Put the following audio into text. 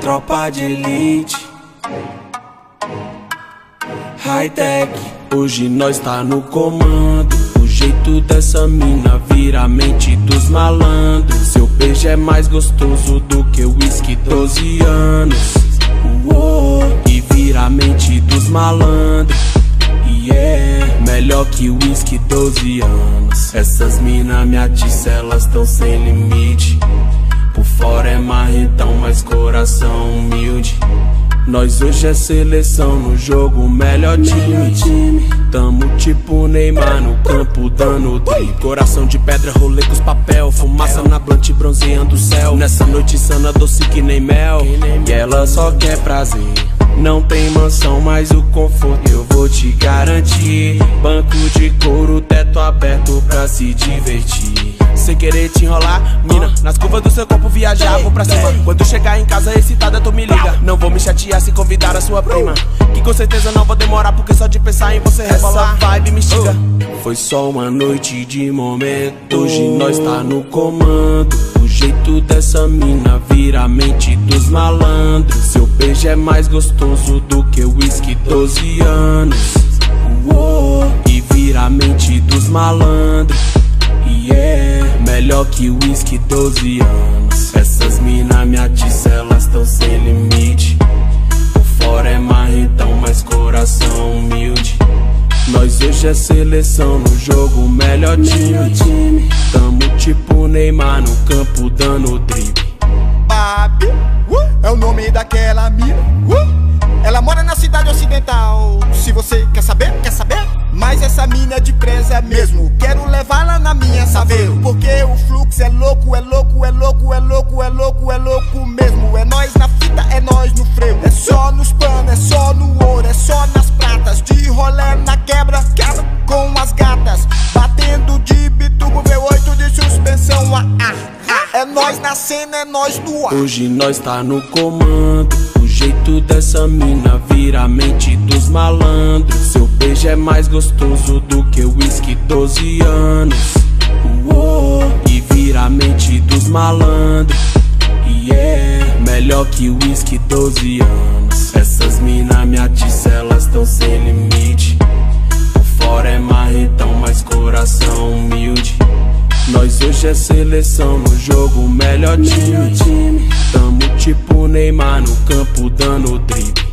Tropa de elite. High tech, hoje nós tá no comando. O jeito dessa mina vira a mente dos malandros. Seu beijo é mais gostoso do que o whisky 12 anos. E vira a mente dos malandros. Yeah, melhor que whisky 12 anos. Essas mina me atiçam, elas tão sem limite. Coração humilde. Nós hoje é seleção no jogo, melhor time. Tamo tipo Neymar no campo dando tri. Coração de pedra, rolê com os papel. Fumaça na blunt bronzeando o céu. Nessa noite sana, doce que nem mel. E ela só quer prazer. Não tem mansão, mas o conforto eu vou te garantir. Banco de couro, teto aberto pra se divertir. Sem querer te enrolar, mina. Nas curvas do seu corpo viajar, vou pra cima. Quando chegar em casa excitada, tu me liga. Não vou me chatear se convidar a sua prima. Que com certeza não vou demorar, porque só de pensar em você rebolar. Essa vibe me instiga. Foi só uma noite de momento. Hoje nós tá no comando. O jeito dessa mina vira a mente dos malandros. Seu beijo é mais gostoso do que o whisky 12 anos. E vira a mente dos malandros. Melhor que whisky 12 anos. Essas mina me atiçam, elas tão sem limite. Por fora é marretão, mas coração humilde. Nós hoje é seleção no jogo, melhor time. Tamo tipo Neymar no campo dando drible. Babi, uh, é o nome daquela mina. Uh, ela mora na cidade ocidental. Se você quer mina é de presa mesmo. Quero levá-la na minha saber. Porque o fluxo é louco, é louco, é louco, é louco, é louco, é louco mesmo. É nós na fita, é nós no freio. É só nos panos, é só no ouro, é só nas pratas. De rolé na quebra, quebra com as gatas. Batendo de bitubo, V8 de suspensão. Ah, ah, ah. É nós na cena, é nós no ar. Hoje nós tá no comando. O jeito dessa mina vira a mente dos malandros. Beijo é mais gostoso do que o whisky 12 anos. Uou, e vira a mente dos malandros. Yeah, melhor que whisky 12 anos. Essas mina me atiçam, elas tão sem limite. Por fora é marretão, mas coração humilde. Nós hoje é seleção no jogo, melhor time. Tamo tipo Neymar no campo dando drible.